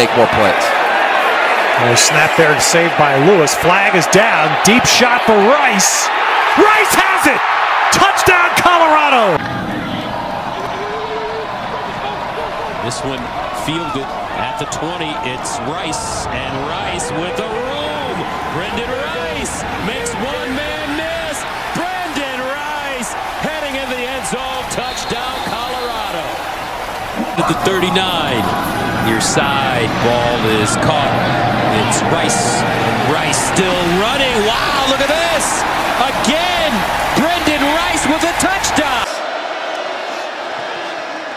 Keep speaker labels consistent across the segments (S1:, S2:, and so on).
S1: make more plays.
S2: Oh, snap there saved by Lewis. Flag is down. Deep shot for Rice. Rice has it. Touchdown, Colorado.
S3: This one fielded at the 20. It's Rice, and Rice with the room. Brendan Rice makes one man miss. Brendan Rice heading in the end zone. Touchdown, Colorado. At the 39. Near side, ball is caught. It's Rice. Rice still running. Wow, look at this. Again, Brendan Rice with a touchdown.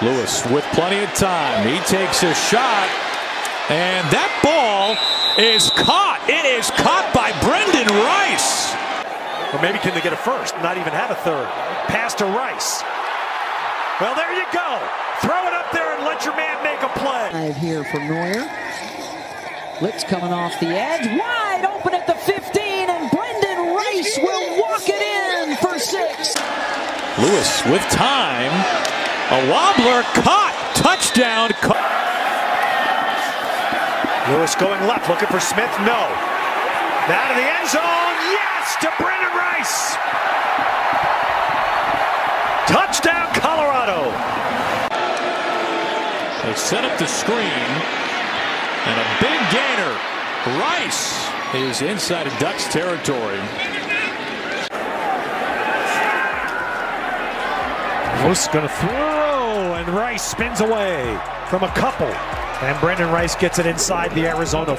S4: Lewis with plenty of time. He takes a shot. And that ball is caught. It is caught by Brendan Rice.
S2: Or maybe can they get a first? Not even have a third. Pass to Rice. Well, there you go. Throw it up there and let your man make a play.
S5: Five here for Noyer. Blitz coming off the edge. Wide open at the 15, and Brendan Rice will walk it in for six.
S4: Lewis with time. A wobbler caught. Touchdown.
S2: Lewis going left, looking for Smith. No. Now to the end zone. Yes, to Touchdown, Colorado.
S4: They set up the screen. And a big gainer. Rice is inside of Ducks territory.
S2: Lewis going to throw, and Rice spins away from a couple. And Brendan Rice gets it inside the Arizona